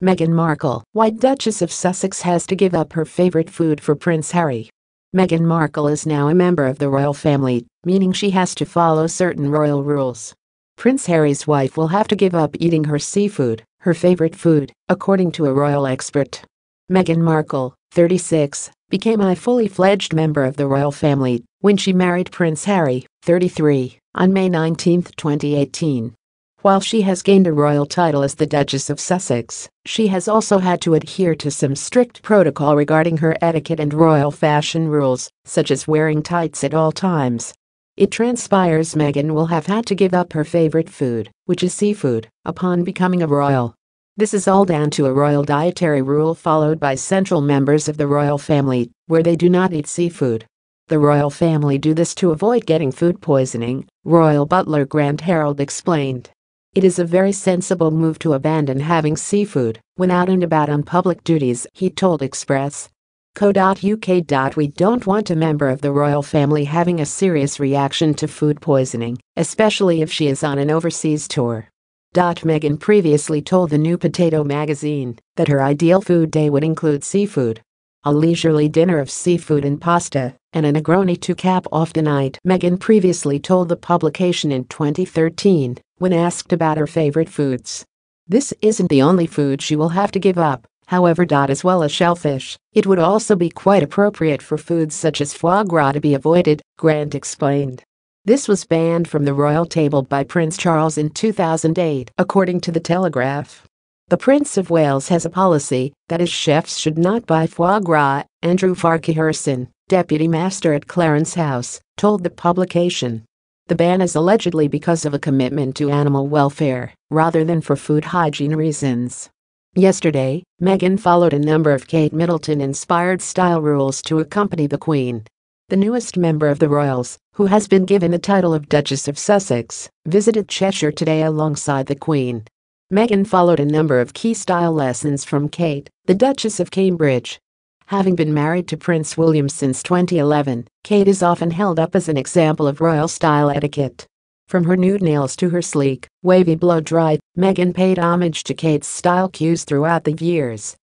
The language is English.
Meghan Markle, why Duchess of Sussex has to give up her favorite food for Prince Harry. Meghan Markle is now a member of the royal family, meaning she has to follow certain royal rules. Prince Harry's wife will have to give up eating her seafood, her favorite food, according to a royal expert. Meghan Markle, 36, became a fully fledged member of the royal family when she married Prince Harry, 33, on May 19, 2018. While she has gained a royal title as the Duchess of Sussex, she has also had to adhere to some strict protocol regarding her etiquette and royal fashion rules, such as wearing tights at all times. It transpires Meghan will have had to give up her favorite food, which is seafood, upon becoming a royal. This is all down to a royal dietary rule followed by central members of the royal family, where they do not eat seafood. The royal family do this to avoid getting food poisoning, royal butler Grant Harold explained. It is a very sensible move to abandon having seafood when out and about on public duties, he told Express. Co.uk. We don't want a member of the royal family having a serious reaction to food poisoning, especially if she is on an overseas tour. Meghan previously told the New Potato magazine that her ideal food day would include seafood. A leisurely dinner of seafood and pasta, and a Negroni to cap off the night. Meghan previously told the publication in 2013 when asked about her favorite foods. This isn't the only food she will have to give up, however. As well as shellfish, it would also be quite appropriate for foods such as foie gras to be avoided, Grant explained. This was banned from the royal table by Prince Charles in 2008, according to The Telegraph. The Prince of Wales has a policy that his chefs should not buy foie gras, Andrew Farquharson, deputy master at Clarence House, told the publication. The ban is allegedly because of a commitment to animal welfare, rather than for food hygiene reasons. Yesterday, Meghan followed a number of Kate Middleton-inspired style rules to accompany the Queen. The newest member of the royals, who has been given the title of Duchess of Sussex, visited Cheshire today alongside the Queen. Meghan followed a number of key style lessons from Kate, the Duchess of Cambridge, Having been married to Prince William since 2011, Kate is often held up as an example of royal style etiquette. From her nude nails to her sleek, wavy blow-dry, Meghan paid homage to Kate's style cues throughout the years.